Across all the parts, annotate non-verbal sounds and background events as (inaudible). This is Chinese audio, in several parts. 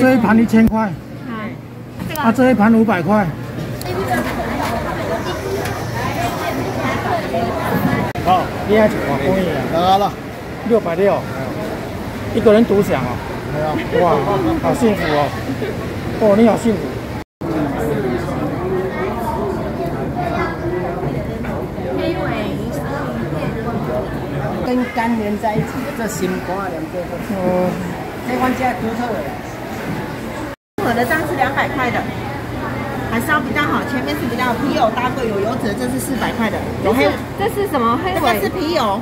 这一盘一千块，啊，这一盘五百块。好，厉害，哇，公益啊，了，六百六，一个人独享哦，哇，好幸福哦，哦，你好幸福。黑尾跟肝连在一起，这心肝连在一起。哦，这款家独特的。我的张是两百块的。还是要比较好，前面是比较皮油搭配有油脂的，这是四百块的。有黑，这是什么黑尾？这个是皮油，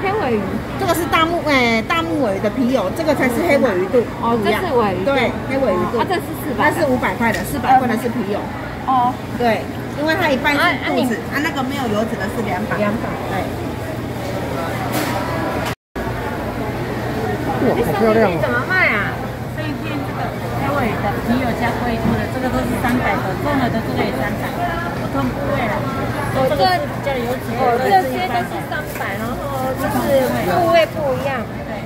黑尾鱼。这个是大木哎大木尾的皮油，这个才是黑尾鱼肚。哦，这是尾鱼。对，黑尾鱼肚。啊，这是四百。那是五百块的，四百块的是皮油。哦，对，因为它一半是肚子，啊那个没有油脂的是两百。两百。对。哇，好漂亮哦。怎么卖啊？的皮有加龟头的，这个都是三百的，重了的这个也三百，不同部位了。我，这比较有脂的，这些都是三百，然后就是部位不一样。对，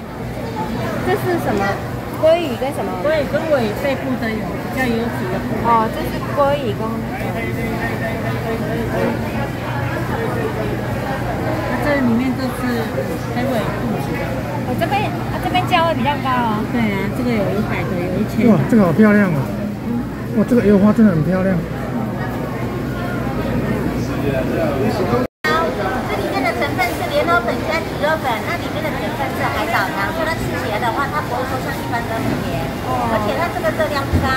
这是什么？鲑鱼跟什么？鲑鱼跟尾背部的有比较有脂的部位。哦，这是鲑鱼跟。它这里面都是黑尾。我这边，啊这边价位比较高哦。对啊，这个有一百的，有一千。哇，这个好漂亮哦！哇，这个油花真的很漂亮。这里面的成分是莲藕粉加鸡肉粉，那里面的成分是海藻糖。除了吃起来的话，它不会说像一般的很甜，而且它这个热量不高。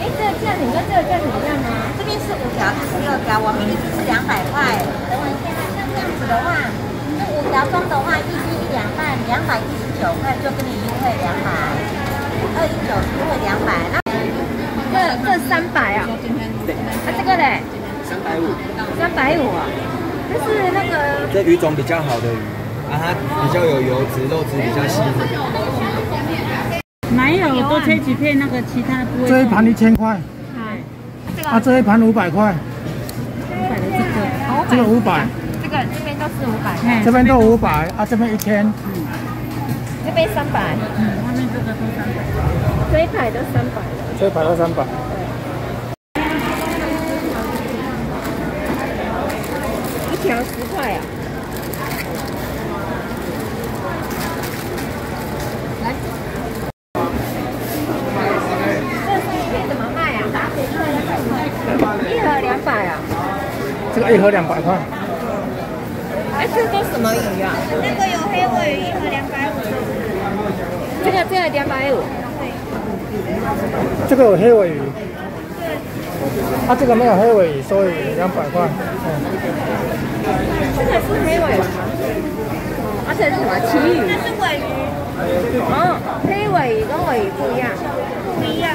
哎，这个价钱跟这个价钱一样吗？这边是五条，这是六条，我们一只是两百块。等我一下，像这样子的话，条装的话，一斤一两半，两百一十九块就给你优惠两百，二一九优惠两百。那这这三百啊？啊，这个嘞？三百五，三百五啊，这是那个这鱼种比较好的鱼，啊，它比较有油脂，肉质比较细。没有，多切几片那个其他部位。这一盘一千块。啊，这一盘五百块。五百的这个，这个五百。这个这边这边都五百，啊，这边一千。嗯。这边三百。嗯，外面这个都三百。这一排都三百。这一排都三百。一条十块啊！来，这是一片怎么卖啊？一盒两百啊！这个一盒两百块。那个有黑尾鱼，一盒两百五。这个这个两百五。这个有黑尾鱼。它这个没有黑尾鱼，所以两百块。这个是黑尾鱼吗？而且是什么旗鱼？这是尾鱼。哦，黑尾鱼跟尾鱼不一样。不一样。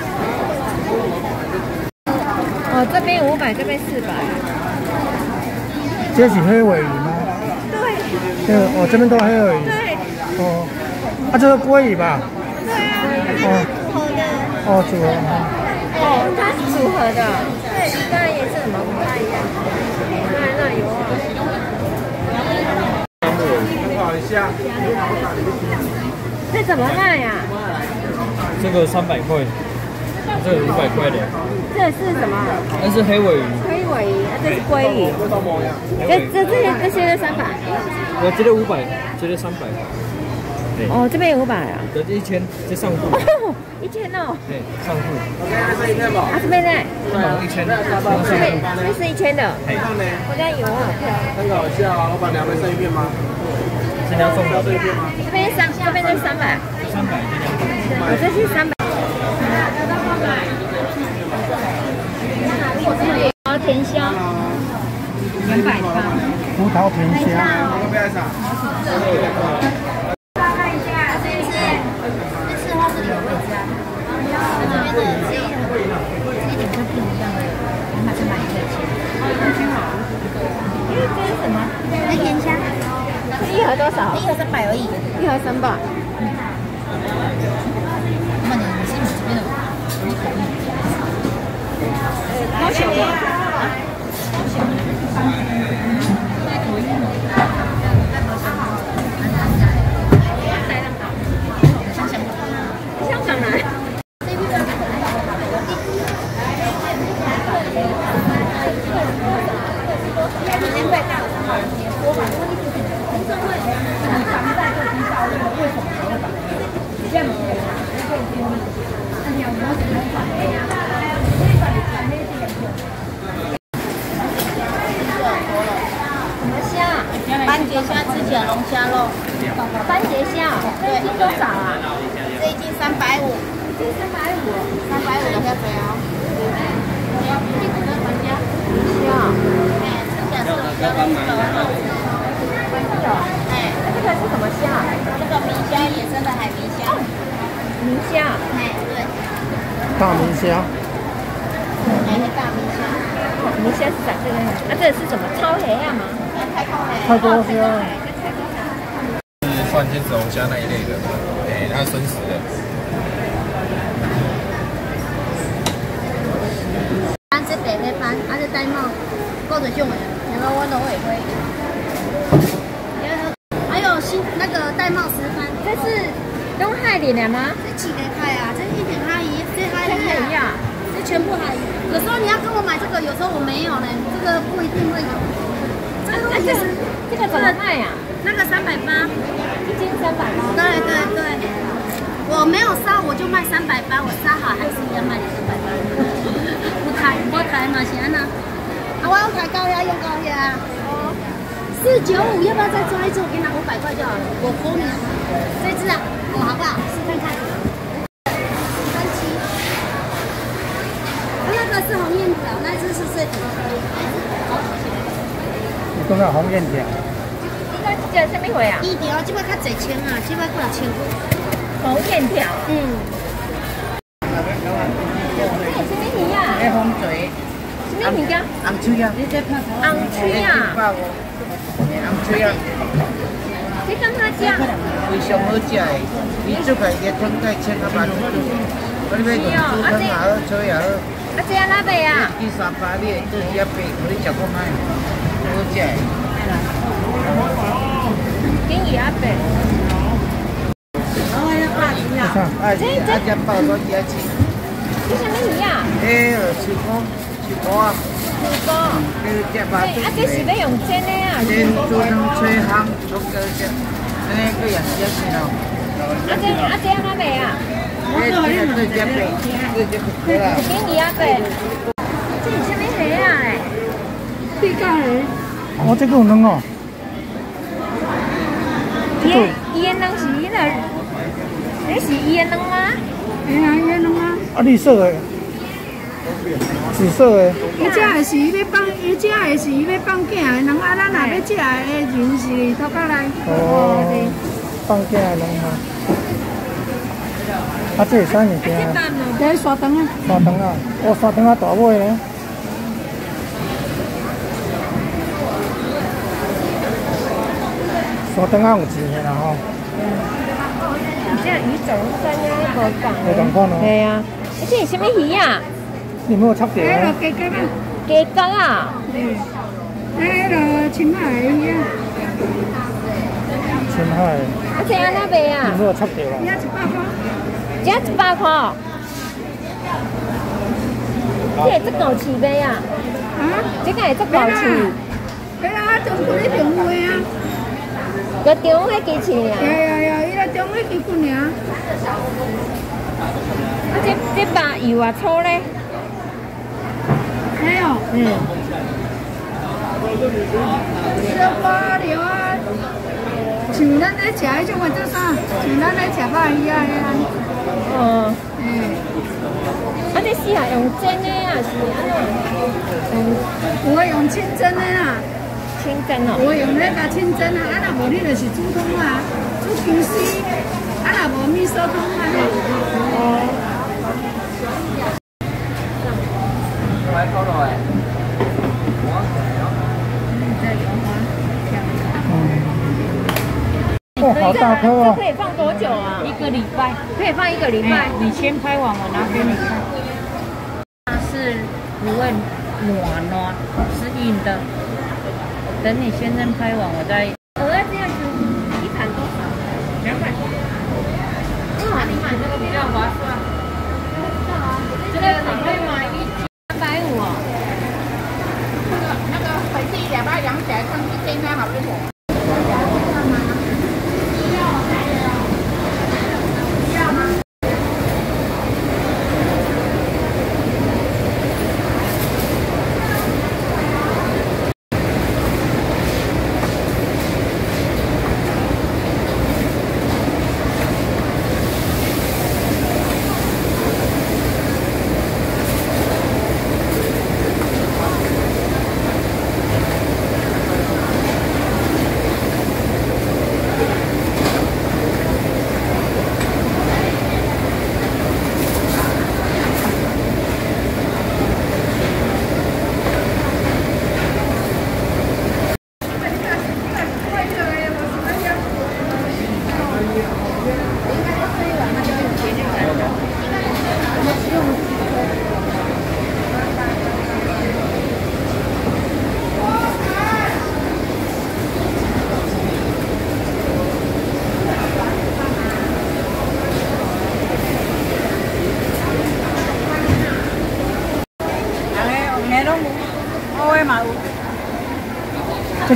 哦，这边五百，这边四百。这是黑尾鱼吗？对。对，哦，这边都黑尾鱼。对。哦，啊，这个鲑鱼吧？对啊。哦。组合的。哦，组合。哦，它是组合的。对，当然颜色怎么不太一样？看那有啊。这怎么卖呀？这个三百块，这个五百块的。这是什么？那是黑尾鱼。这是鲑鱼。这这这些这些是三百。我觉得五百，觉得三百。哦，这边有五百啊。这一千，这上户。(laughs) 一千哦。对，上户。啊，这边呢？一千。这边这边是一千的。我家有啊，很搞笑啊！老板娘没剩一片吗？这条送的。这边三，这边是三百。三百。我这是三百。甜香，两百八。葡萄甜香。看一下，这是这是它这里的位置啊。这边的这一点就不一样了，两百是买一个钱。因为这是什么？那甜香。一盒多少？一盒三百而已。一盒三百。那你你是你这边的，你口味。高雄的。番茄虾吃小龙虾喽。番茄虾，这一斤多少啊？这一斤三百五。三百五，三百五的虾子哦。大明虾，哎，大明虾，明虾？是长这个样，那这是什么超黑呀、太多了。太多虾。是算天子龙虾那一类的，哎，它生食的。咱这白黑斑，还是戴帽，高着胸的，然后我都会会。还有新那个戴帽石斑，这是东海里的吗？这几个海啊？这一点海鱼，这海跟鱼海呀。这全部海鱼。有时候你要跟我买这个，有时候我没有呢，这个不一定会有。这个这个怎么卖呀？那个三百八，一斤三百八。对对对。我没有杀，我就卖三百八，我杀好还是一样卖三百八。我抬我抬嘛是安那，啊我要抬高压用高压。哦。四九五，要不要再抓一只？我给你拿五百块就好了，我服你。这只啊，哦好不好？试看看。三七。那个是红燕条，那只是碎皮。你讲到红燕条。应该是叫什么货啊？伊条这摆较侪千啊，这摆过来千块。红燕条。嗯。这是什么鱼啊？海风嘴，什么物件？红嘴啊，红吹啊。百五，红嘴啊，这刚他讲。非常好食的，你做开热汤盖千啊万块，我你要炖猪汤也好，炒也好。啊，这样哪卖啊？第三八你会做一百，你食过卖，好食的。给你阿伯。啊，这这只包多几钱？这什么鱼啊？哎，秋瓜，秋瓜啊。秋瓜。这只包对，啊，这是要用煎的啊。煎猪汤吹香，足够食。安尼个也是钱咯。啊这啊这样哪卖啊？这这个做一百，这这不贵啦。给你阿伯。这是哦，这个有嫩哦。伊伊的卵是伊个，那是伊的卵吗？哎呀，伊的卵啊。啊，绿色的，紫色的。伊只的是伊要放，伊只的是伊要放囝的卵啊，咱若要食的人是头壳来。哦。放假的卵吗？啊，这是啥物件？这是沙肠啊。沙肠啊，哦，沙肠啊，大尾的。沙肠啊，有钱的啦吼。这鱼种三呀，无讲。无同款哦。系啊，这是什么鱼啊？你没有插掉啊？鸡脚啊。鸡脚啊。嗯。那个青海鱼啊。青海。啊，这样哪卖啊？你没有插掉啊？一百块。只一百块。这这够市卖啊？啊？这个会足够市。对啊，中国的中货啊。个中迄机器啊？呀呀呀！伊个中迄机器尔。啊，这这把油啊粗咧？没有。嗯。小花料啊，像咱咧食迄种个做啥？像咱咧食肉鱼啊，遐。哦。嗯。啊，你试下用蒸的啊，是安怎？我用清蒸的啦。清蒸哦。我用那个清蒸啊，啊若无你就是煮汤啊，煮姜丝，啊若无米烧汤啊。哦。哦，好大颗哦！这可以放多久啊？一个礼拜，可以放一个礼拜。你先拍完，我拿给你看。它是不会软软，是硬的。等你先生拍完，我再。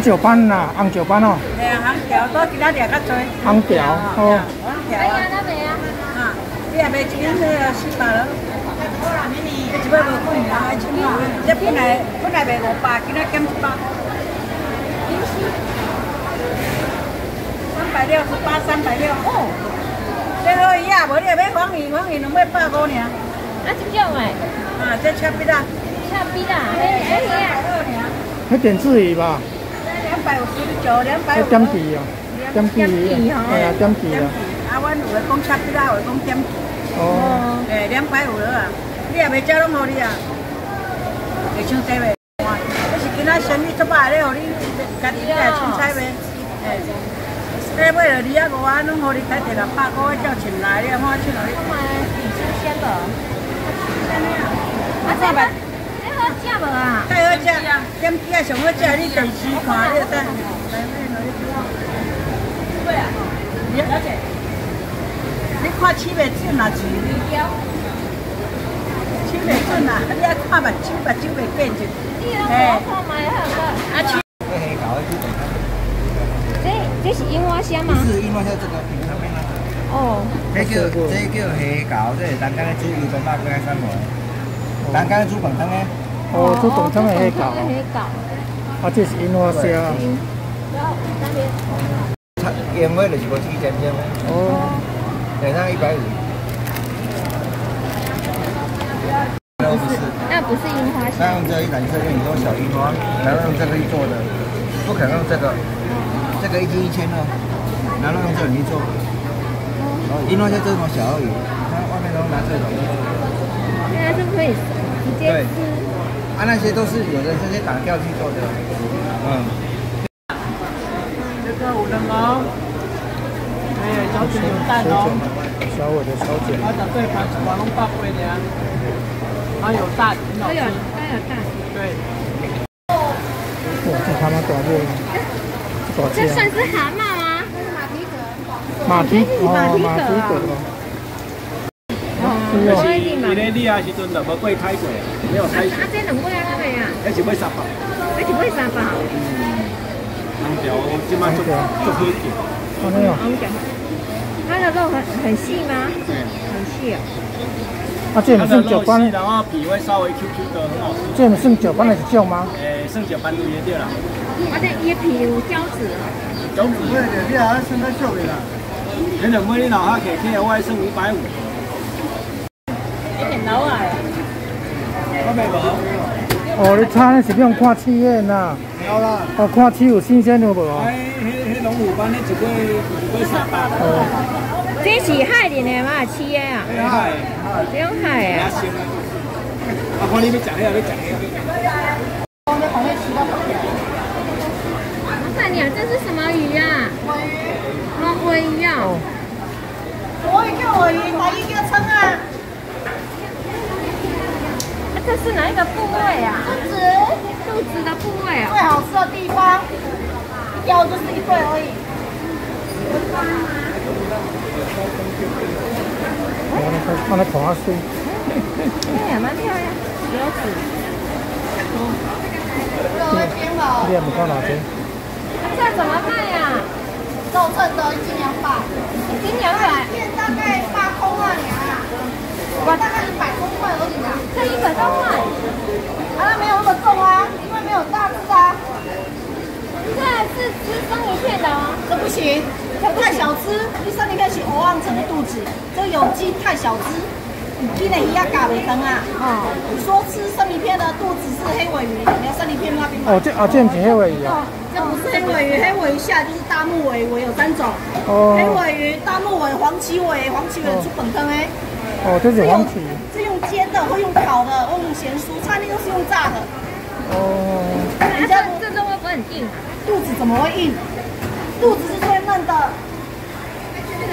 石斑啦，红石斑哦。系啊，红条多其他条较多。红条哦。红条啊。你也卖一斤这个四百了。这一百无贵啊，一千块。这本来本来卖五百，今仔减一百。三百六十八，三百六。哦。这好鱼啊，无你也买黄鱼，黄鱼两百八五尔。啊，这种诶。啊，这切比啦。切比啦，嘿，嘿呀。那点字鱼吧。两百五十九，两百五。点皮哦，点皮鱼，哎呀，点皮啊。啊，阮有诶讲切比啦，有诶讲点皮。哦。诶，两百五了啊，你也袂食拢好你啊。会抢菜袂？这是今仔生意做歹咧，互你家己来凊彩袂？诶。这买了二啊五啊，拢互你开一六百块叫钱来，你看我去哪里？新鲜的。啊，这个。好食无啊？太好食，点鸡啊上好食，你电视看你就知。你了解？你看起袂准啊？起袂准啊？你爱看目睭，目睭袂见着。哎，看卖好个。啊，去。这这是樱花虾吗？是樱花虾，这个平上面那个。哦。这叫这叫黑搞，这是咱刚才煮鱼中辣跟三文。咱刚才煮饭汤呢。哦，做东汤的黑搞，啊，这是樱花虾。它烟味就是个鸡尖尖。哦，等上一百五。那不是，樱花虾。那用这一蓝色，用你说小樱花，然后用这个去做的，不可能用这个，这个一斤一千二，然后用这个去做。樱花虾这种小而已，看外面都拿这种。现在是可以直接吃。啊，那些都是有的这些打掉去做的，嗯。这个五仁哦，哎，小卷有蛋哦，小尾的小卷。它的对盘是广东大龟的，它有蛋，它有它有蛋。对。哇，这蛤蟆多不？多这算是蛤蟆吗？马蹄哦，马蹄壳。就是伊咧你啊时阵就无过开过，没有开。啊，这两尾啊，那个啊？那是买三是买三百。红条今麦做做好一点。好没有？它的肉很很细吗？对，很细哦。啊，这不是九班的。然后皮会稍微 Q Q 的，很好吃。这不是九班的是叫吗？诶，剩九班都也对啦。啊，这伊皮有胶质。胶质。对对，你还剩个少的啦。你两尾你老下客客，我还剩五百五。哦，你是用看呐？有啦。哦，看气有新鲜的无？哎，迄迄龙虎斑，你一个一个三百。哦。这是海里的嘛？啊？海。这种海啊。啊，看你要食遐，你食遐。我看你啊，这是什么鱼呀？尾鱼。哦，尾鱼啊。我也叫尾鱼，台语叫称啊。这是哪一个部位啊？肚子，肚子的部位啊。最好吃的地方，腰就是一对而已。我那个，我那看下水。哎呀，蛮漂亮，腰子。肉会偏了。你也不看哪些？这怎么卖呀？肉称的一斤两百。一斤两百。片大概八空啊，娘。我大概一百公块而已啦，才一百多块，啊，没有那么重啊，因为没有大只啊。这是吃生鱼片的吗？这不行，太小只。你生鱼片是鹅望成的肚子，这有机太小只，今年鱼要嘎尾疼啊。哦，你说吃生鱼片的肚子是黑尾鱼，你要生鱼片那边。哦，这啊这不是黑尾鱼啊。这不是黑尾鱼，黑尾鱼下就是大木尾，尾有三种。哦。黑尾鱼、大木尾、黄鳍尾，黄鳍尾出本汤诶。哦，这是黄鳍，是用煎的，或用烤的，或用咸酥，餐厅都是用炸的。哦，人家这肉会不会很硬？肚子怎么会硬？肚子是最嫩的，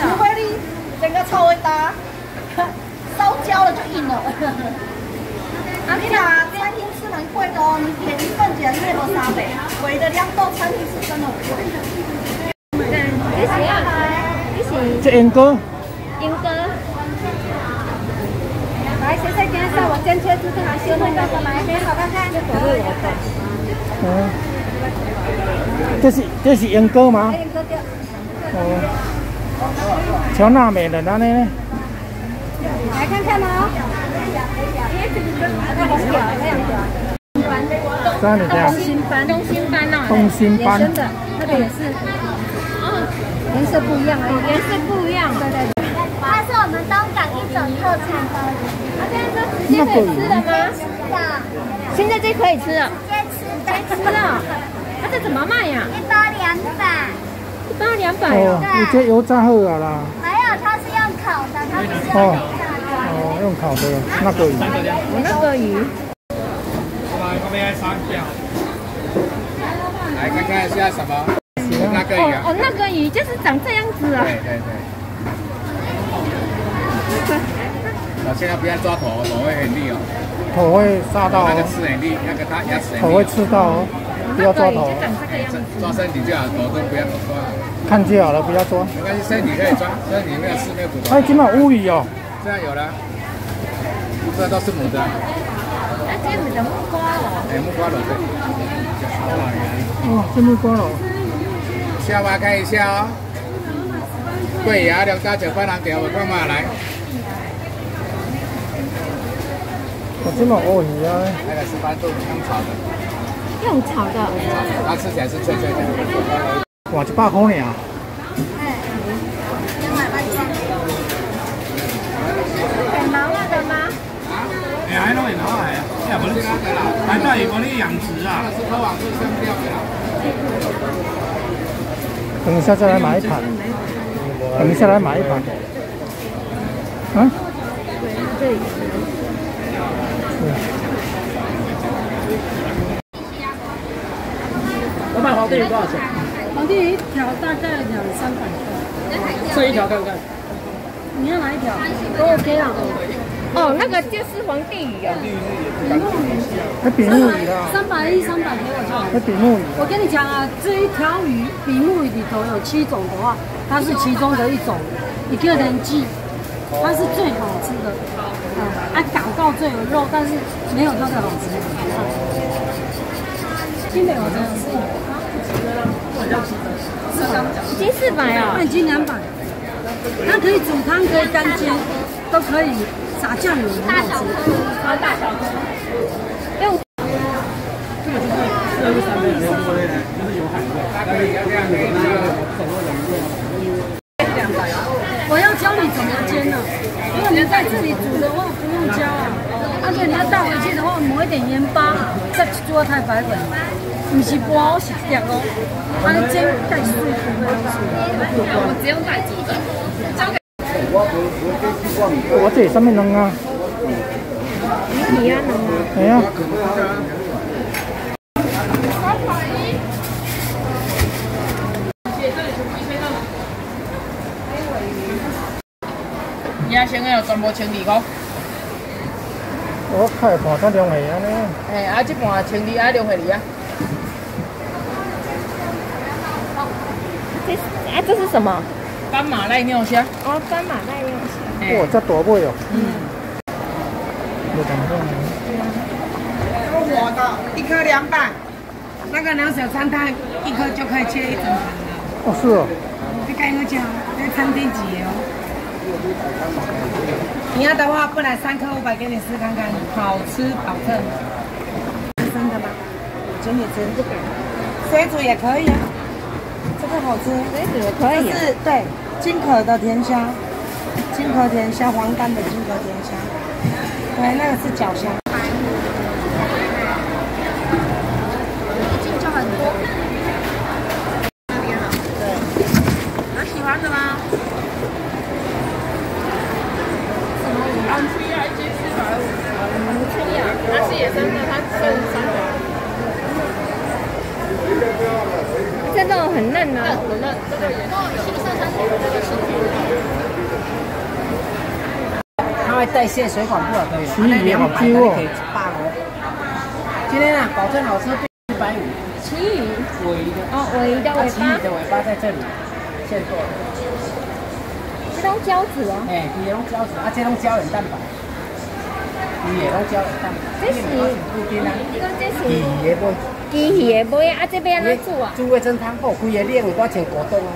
除非你整个超会搭，(laughs) 烧焦了就硬了。啊，你俩餐厅是蛮贵的哦，你点一份简略都三百，贵的两道餐厅是真的很贵。对，你喜欢？你喜？这英哥。英哥。来，现在介绍我正确姿势，来修那个，来，给好看看。这都是我的。嗯。这是这是莺歌吗？莺歌对。哦，乔娜美人啊，那呢？来看看哦。那红表，那样表。这里这样。东星斑，东星斑哦，东星斑。真的，那个也是。哦，颜色不一样啊，颜色不一样。对对对。我们东港一种特产包。那现在都直接可以吃了吗？是现在就可以吃了。直接吃的。吃了。那这怎么卖呀？一包两百。一包两百哦。你这油炸好了啦。没有，它是用烤的，它不是用油炸的。哦，用烤的那个鱼。我那个鱼。来，我们来上票。来看看一下什么？那个鱼。哦，那个鱼就是长这样子啊。对对对。我 (laughs) 现在不要抓头，头会很利哦。头会杀到。那个刺很利，那个它牙齿很利。头会刺到哦，不要抓头。抓身体就好，头都不要抓。看就好了，不要抓。没关系，身体可以抓，身体没有刺没有骨头。哎，今晚乌鱼哦。这样有了。这都是母的。哎这是木瓜哦。哎，木瓜螺对。哦，这木瓜螺。下巴看一下哦。桂牙两大九番兰条，我看嘛来。我这么乌鱼啊。那个是番豆用炒的。用炒的。它吃起来是脆脆的。哇，一百块呢。哎，两百块钱。很毛啊的吗？哎，还弄很毛哎，呀，不是，还在有那养殖啊。的。等一下再来买一盘。等一下来买一盘。啊？对。我买黄鲱鱼多少钱？黄鲱鱼一条大概两三百块。这一条看看。你要哪一条？都 OK 啊。哦，那个就是黄鲱鱼啊。比目鱼。那比目鱼啊。三百一、三百给我就好。那比目鱼。我跟你讲啊，这一条鱼比目鱼里头有七种的话，它是其中的一种，一个人记，它是最好吃的。啊，它搞到最有肉，但是没有它的好吃。新北我真的是。已经四百啊。已经两百。它可以煮汤，可以干煎，都可以撒酱油。大小颗，啊大小颗。用。这个就是这个三杯，就是有海我要教你怎么煎呢？因为你在这里煮的话不用教啊，而且你要带回去的话抹一点盐巴，再做太白粉，不是包是掉哦，它煎盖水我只用带煮的，交给。我这上面能啊。你啊能啊。哎呀。野生的全部千二块。我开半才两回安尼。哎，啊，这盘千二，啊两回二啊。这啊，这是什么？斑马濑尿虾。哦，斑马濑尿虾。哇，这多贵哦。嗯。有感动。活的，一颗两百。那个两小餐摊，一颗就可以切一整盘了。哦，是哦。你看一下，在餐厅几哦。你要的话，不然三颗五百给你试看看，好吃保证。真的吗？请你吃这个，水煮也可以啊。这好吃，可以。是对，金壳的甜虾，金壳甜虾，黄干的金壳甜虾。对，那个是脚虾。一进就很多。对。有喜欢的吗？安吹啊，一斤四百五。嗯，吹啊，它是野生的，它剩三百。这肉很嫩啊，很嫩，这个也是新鲜产品，这个是。它会代谢水管不好可以，那两百可以八哦。今天啊，保证好吃，一百五。旗鱼。尾的。哦，尾的尾巴。旗鱼的尾巴在这里，现做的。这种胶质哦。哎，这种胶质，啊，这种胶原蛋白。鱼的拢叫这是布丁啊，鱼是的不？鸡鱼的尾啊，这边安怎煮啊？煮味噌汤好，规个冷我千五顿啊，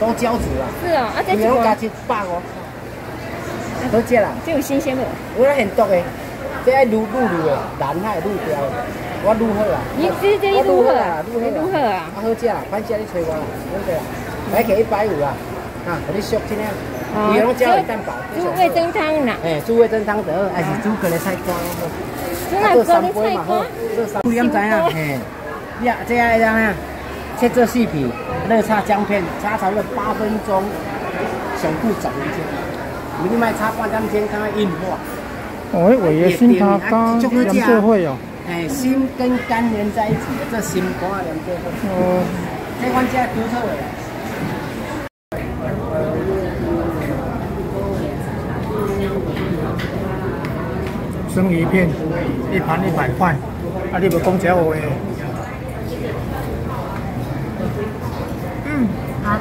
都饺子啊，是哦，啊这规一碗个拢加一百哦，好食啦。这有新鲜无？有咧现剁的，这爱卤卤卤的，蓝海卤掉的，我卤好啦。你这这一卤好啦啊？，卤好如何啊？啊好食啦，快食你找我啦，对不对啦？来给一百五啦，啊，给你俗一点，规个拢加有蛋白，煮味增汤啦，哎，煮味增汤得，还是煮个咧菜瓜好。煮哪个的菜瓜？做三，你唔知啊？嘿，呀，这样这样啊，切这细皮，热炒姜片，炒炒了八分钟，上不十分钟。你卖炒半点钟，看看硬化。哦，尾爷新咖咖杨做会哦，哎，心跟肝连在一起的，这心肝连做会。哦，这款家独特的。生鱼片一盘一百块，啊，你要讲这话，嗯，好。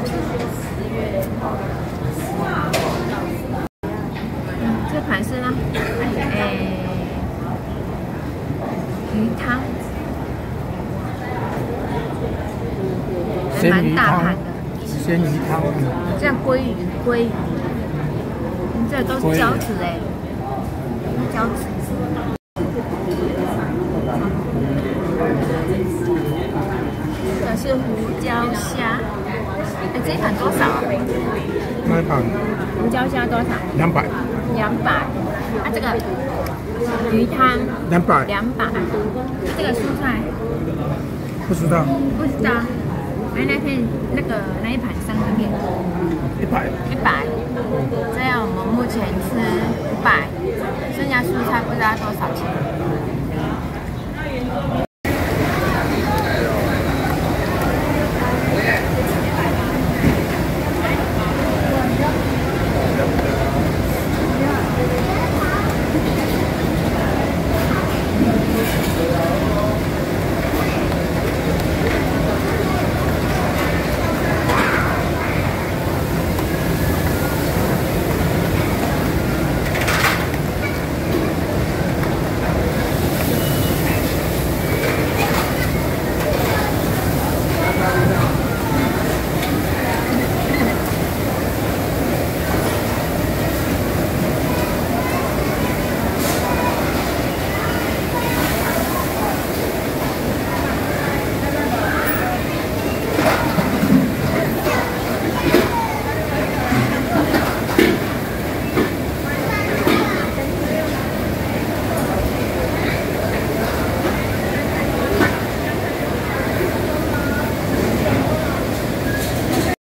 嗯，这盘是呢，诶，鱼汤，还鲜鱼蛮大盘的。，鲜鱼汤，这样鲑鱼，鲑鱼，嗯这都是饺子哎，饺子。这是胡椒虾，哎，这一盘多少啊？那一盘胡椒虾多少？两百，两百。啊，这个鱼汤两百，两百。这个蔬菜不知道，不知道。哎，那片那个那一盘生鱼片一百，一百。这样我们目前吃五百，剩下蔬菜不知道多少钱。